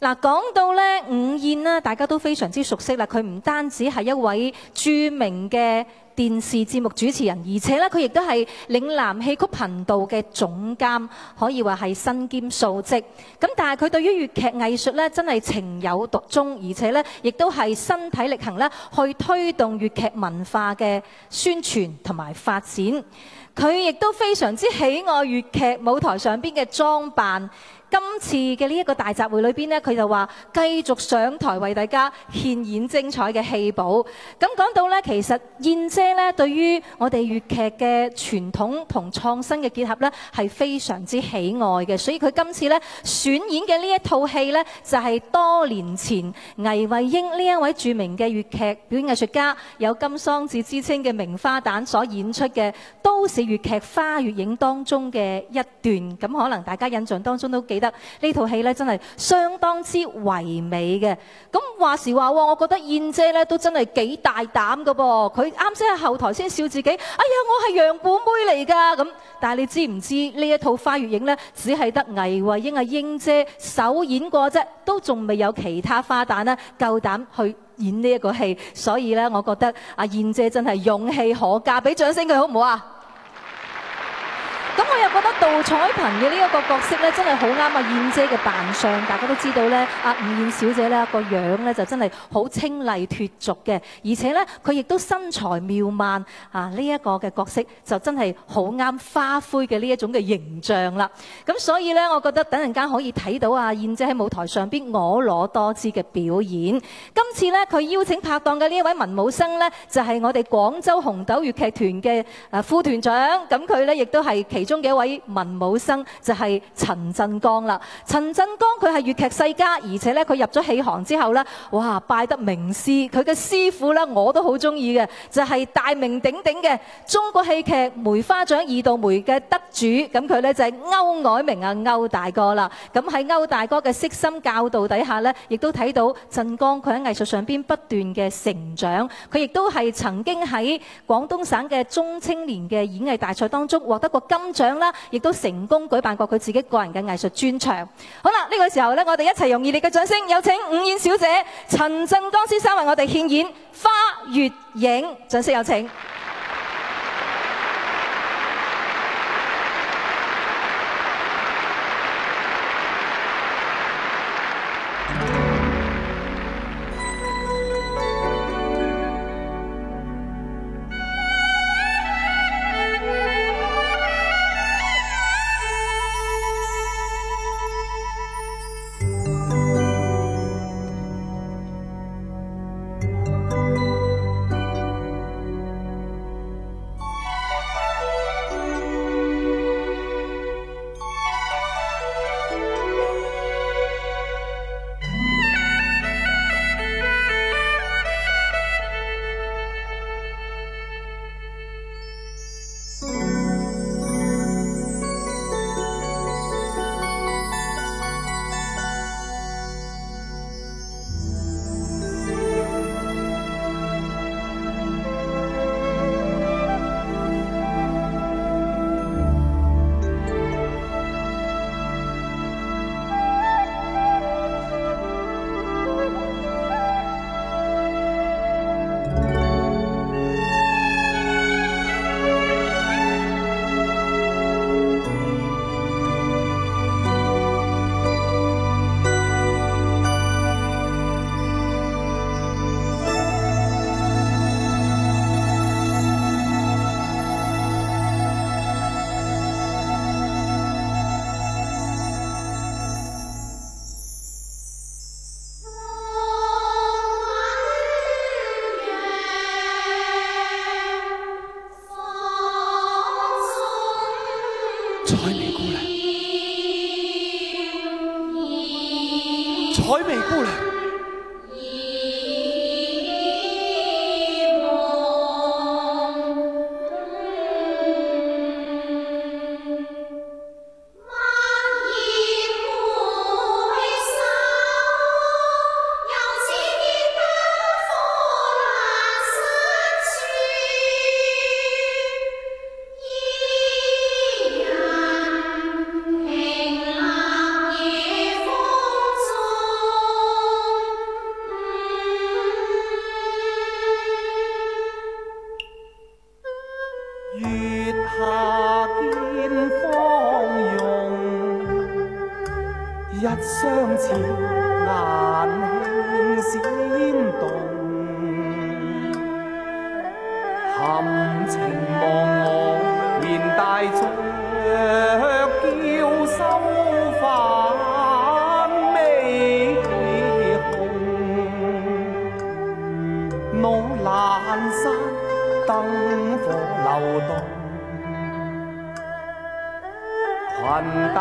嗱，講到咧伍燕呢，大家都非常之熟悉啦。佢唔單止係一位著名嘅電視節目主持人，而且咧佢亦都係嶺南戲曲頻道嘅總監，可以話係身兼數職。咁但係佢對於粵劇藝術咧，真係情有獨鍾，而且咧亦都係身體力行咧去推動粵劇文化嘅宣傳同埋發展。佢亦都非常之喜愛粵劇舞台上邊嘅裝扮。今次嘅呢一個大集會裏邊呢，佢就話繼續上台為大家獻演精彩嘅戲寶。咁講到呢，其實燕姐呢對於我哋粵劇嘅傳統同創新嘅結合呢，係非常之喜愛嘅。所以佢今次呢選演嘅呢一套戲呢，就係多年前倪惠英呢一位著名嘅粵劇表演藝術家，有金桑子之稱嘅名花旦所演出嘅都市粵劇《花月影》當中嘅一段。咁可能大家印象當中都記。得呢套戲咧，真係相當之唯美嘅。咁話時話，我覺得燕姐咧都真係幾大膽噶噃。佢啱先喺後台先笑自己，哎呀，我係楊古妹嚟㗎。咁，但係你知唔知呢一套《花月影》呢，只係得倪惠英啊英姐首演過啫，都仲未有其他花旦呢夠膽去演呢一個戲。所以呢，我覺得阿燕姐真係勇氣可嘉，俾掌聲佢好唔好啊？我又覺得杜彩萍嘅呢一個角色咧，真係好啱啊燕姐嘅扮相。大家都知道咧，阿伍燕小姐咧個樣咧就真係好清麗脫俗嘅，而且咧佢亦都身材妙曼啊！呢一個嘅角色就真係好啱花魁嘅呢一種嘅形象啦。咁所以咧，我覺得等陣間可以睇到阿燕姐喺舞台上邊婀娜多姿嘅表演。今次咧，佢邀請拍檔嘅呢一位文武生咧，就係我哋廣州紅豆粵劇團嘅副團長。咁佢咧亦都係其中嘅一位文武生就係陳振剛啦。陳振剛佢係粵劇世家，而且咧佢入咗戲行之後咧，哇拜得名師，佢嘅師傅咧我都好中意嘅，就係大名鼎鼎嘅中國戲劇梅花獎二度梅嘅得主，咁佢咧就係歐鎧明啊歐大哥啦。咁喺歐大哥嘅悉心教導底下咧，亦都睇到振剛佢喺藝術上邊不斷嘅成長，佢亦都係曾經喺廣東省嘅中青年嘅演藝大賽當中獲得過金獎啦，亦都成功舉辦過佢自己個人嘅藝術專場。好啦，呢個時候咧，我哋一齊用熱烈嘅掌聲，有請伍燕小姐陳振江先生為我哋獻演《花月影》，掌聲有請。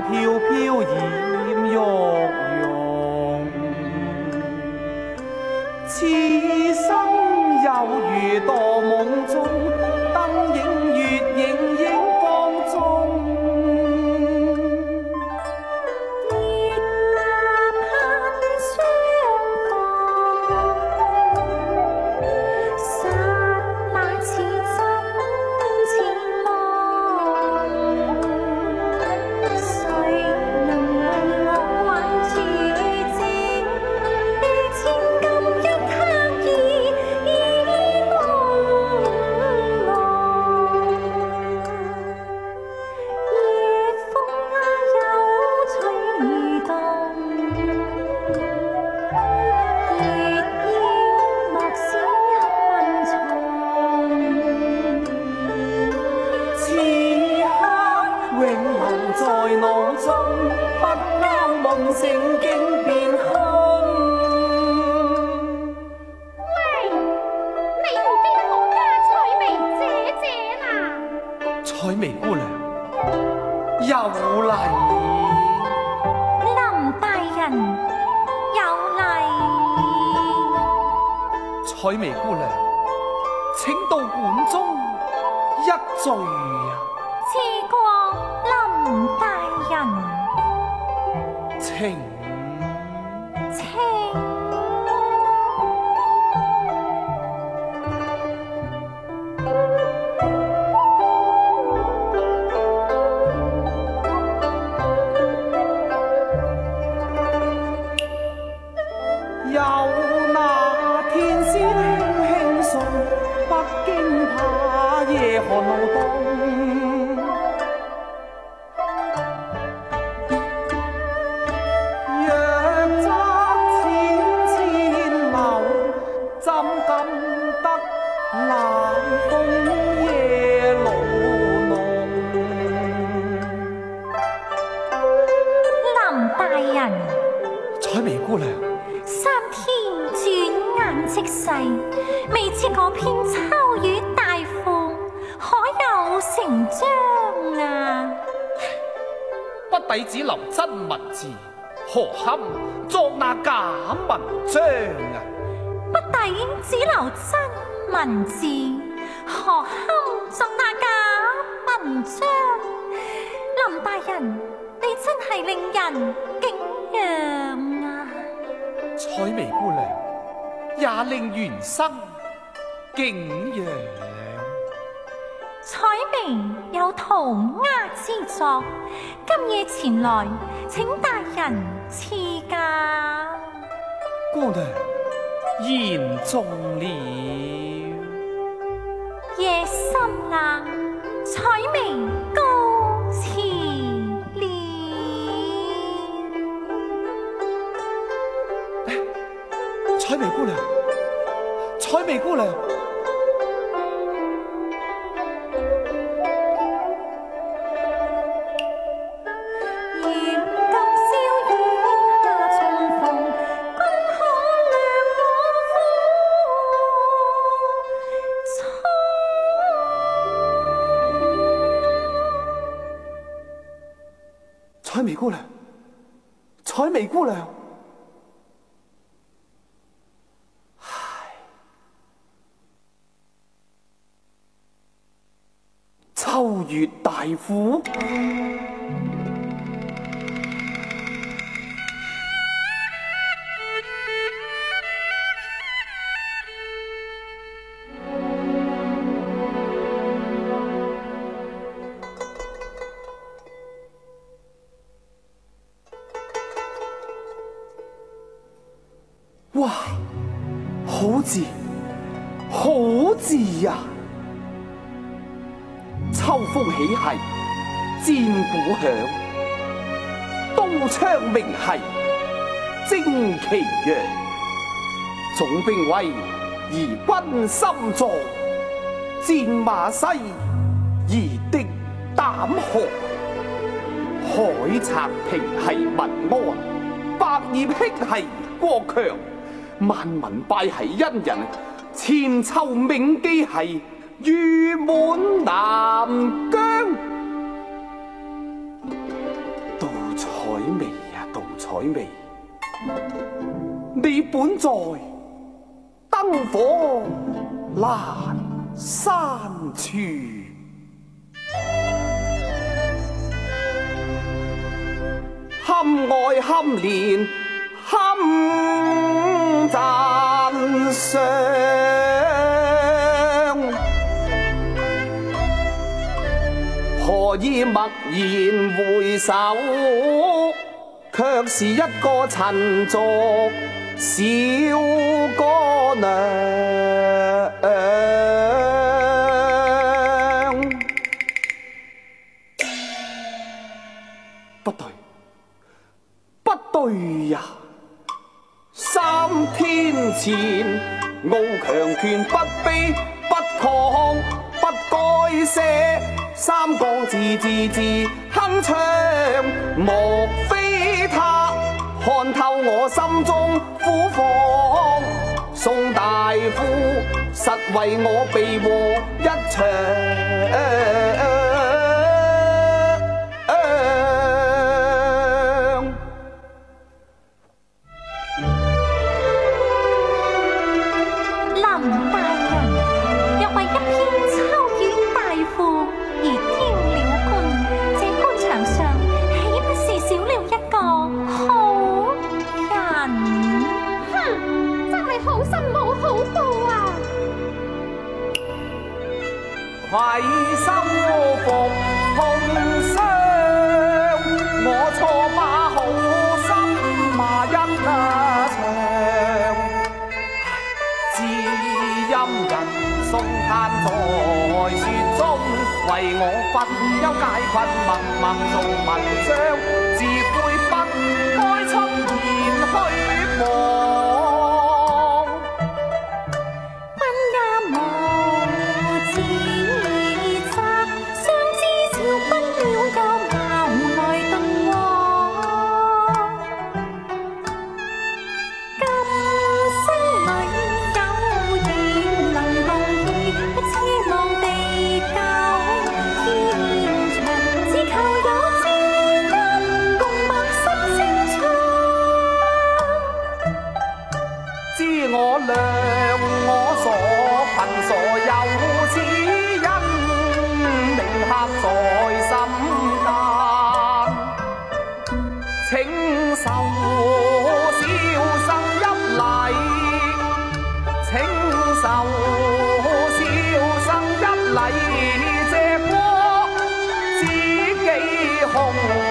飘飘然。有嚟，林大人有禮，采薇姑娘，请到馆中一聚冷风夜落浓林大人采眉姑娘三天转眼即逝未知篇秋雨大风可有成章啊不抵只留真文字何堪作那假文章啊不抵只留真文字，何堪作那假文章？林大人，你真係令人敬仰啊！采薇姑娘也令原生敬仰。彩明有塗鴉之作，今夜前來，請大人赐教。姑娘言重了，夜深啦，彩明告辭了。采薇姑娘，采薇姑娘，秋月大富，哇，好字，好字呀、秋风起兮战鼓响，刀枪鸣兮旌旗扬。总兵威而军心壮，战马西而敌胆寒。海贼平兮民安，百业兴兮国强。万民拜兮恩人，千秋铭记兮。譽滿南疆。杜彩薇啊，杜彩薇，你本在燈火阑珊處。堪愛堪怜堪讚賞，何以默然回首，卻是一個陳俗小姑娘。不對。不對呀！三天前，傲強權不卑不亢不該寫三个字字字铿锵，莫非他看透我心中苦况？宋大夫实为我避祸一场。攜手復同窗，我錯把好心骂一場。知音人送炭在雪中，為我分忧解困，默默做文章，自悔不該出言虛飞鸿